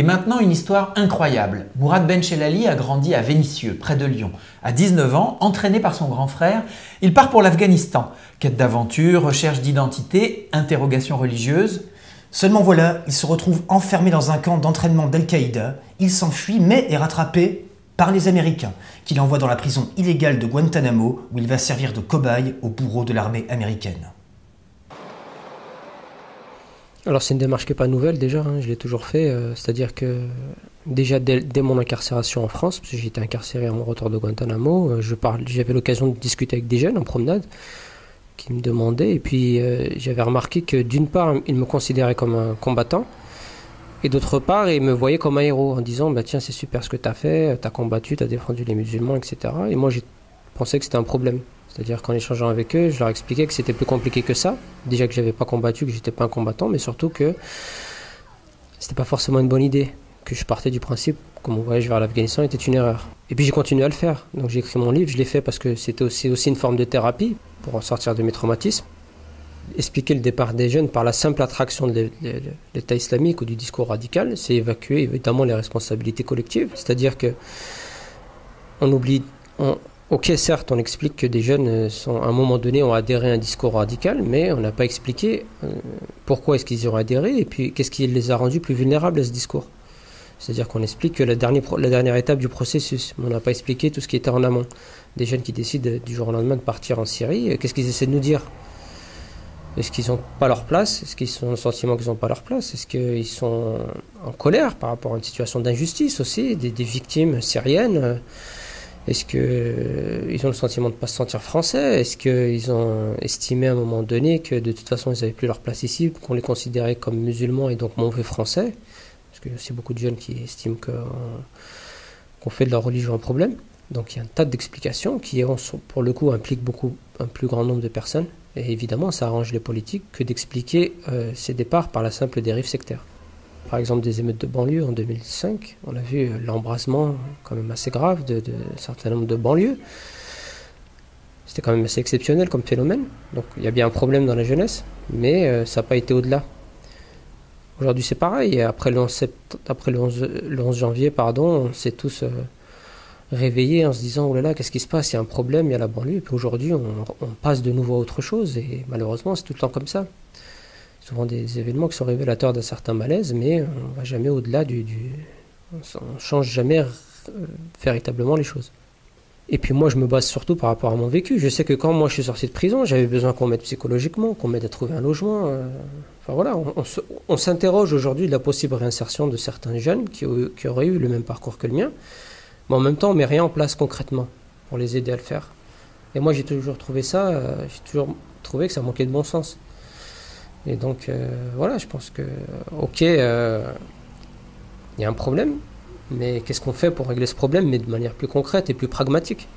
Et maintenant, une histoire incroyable. Mourad Ben Chelali a grandi à Vénissieux, près de Lyon. À 19 ans, entraîné par son grand frère, il part pour l'Afghanistan. Quête d'aventure, recherche d'identité, interrogation religieuse. Seulement voilà, il se retrouve enfermé dans un camp d'entraînement d'Al-Qaïda. Il s'enfuit mais est rattrapé par les Américains, qui l'envoient dans la prison illégale de Guantanamo, où il va servir de cobaye au bourreau de l'armée américaine. Alors c'est une démarche qui n'est pas nouvelle déjà, hein, je l'ai toujours fait, euh, c'est-à-dire que déjà dès, mon incarcération en France, parce que j'étais incarcéré à mon retour de Guantanamo, euh, je j'avais l'occasion de discuter avec des jeunes en promenade qui me demandaient, et puis euh, j'avais remarqué que d'une part ils me considéraient comme un combattant, et d'autre part ils me voyaient comme un héros en disant bah tiens c'est super ce que tu as fait, tu as combattu, tu as défendu les musulmans, etc. Et moi j'ai pensé que c'était un problème. C'est-à-dire qu'en échangeant avec eux, je leur expliquais que c'était plus compliqué que ça. Déjà que j'avais pas combattu, que j'étais pas un combattant, mais surtout que c'était pas forcément une bonne idée. Que je partais du principe que mon voyage vers l'Afghanistan était une erreur. Et puis j'ai continué à le faire. Donc j'ai écrit mon livre, je l'ai fait parce que c'était aussi, une forme de thérapie pour en sortir de mes traumatismes. Expliquer le départ des jeunes par la simple attraction de l'État islamique ou du discours radical, c'est évacuer évidemment les responsabilités collectives. C'est-à-dire que on oublie, Ok, certes, on explique que des jeunes, euh, sont, à un moment donné, ont adhéré à un discours radical, mais on n'a pas expliqué euh, pourquoi est-ce qu'ils y ont adhéré et puis qu'est-ce qui les a rendus plus vulnérables à ce discours. C'est-à-dire qu'on explique que la dernière, étape du processus, mais on n'a pas expliqué tout ce qui était en amont. Des jeunes qui décident du jour au lendemain de partir en Syrie, euh, qu'est-ce qu'ils essaient de nous dire? Est-ce qu'ils n'ont pas leur place? Est-ce qu'ils ont le sentiment qu'ils n'ont pas leur place? Est-ce qu'ils sont en colère par rapport à une situation d'injustice aussi, des victimes syriennes est-ce qu'ils euh, ont le sentiment de ne pas se sentir français? Est-ce qu'ils ont estimé à un moment donné que de toute façon ils n'avaient plus leur place ici, qu'on les considérait comme musulmans et donc mauvais français? Parce a aussi beaucoup de jeunes qui estiment qu'on fait de leur religion un problème. Donc il y a un tas d'explications qui, pour le coup, impliquent beaucoup, un plus grand nombre de personnes. Et évidemment, ça arrange les politiques que d'expliquer euh, ces départs par la simple dérive sectaire par exemple des émeutes de banlieue en 2005, on a vu l'embrasement quand même assez grave de, certain nombre de banlieues. C'était quand même assez exceptionnel comme phénomène. Donc il y a bien un problème dans la jeunesse, mais euh, ça n'a pas été au-delà. Aujourd'hui c'est pareil. Après le 11, après le 11, janvier, pardon, on s'est tous euh, réveillés en se disant oh là là, qu'est-ce qui se passe? Il y a un problème, il y a la banlieue. Et puis aujourd'hui, on, on passe de nouveau à autre chose. Et malheureusement, c'est tout le temps comme ça souvent des événements qui sont révélateurs d'un certain malaise, mais on va jamais au-delà du, On change jamais euh, véritablement les choses. Et puis moi, je me base surtout par rapport à mon vécu. Je sais que quand moi je suis sorti de prison, j'avais besoin qu'on m'aide psychologiquement, qu'on m'aide à trouver un logement. Euh. Enfin voilà, on, s'interroge aujourd'hui de la possible réinsertion de certains jeunes qui, qui, auraient eu le même parcours que le mien. Mais en même temps, on met rien en place concrètement pour les aider à le faire. Et moi, j'ai toujours trouvé ça, euh, j'ai toujours trouvé que ça manquait de bon sens. Et donc, euh, voilà, je pense que, ok, euh, il y a un problème, mais qu'est-ce qu'on fait pour régler ce problème, mais de manière plus concrète et plus pragmatique?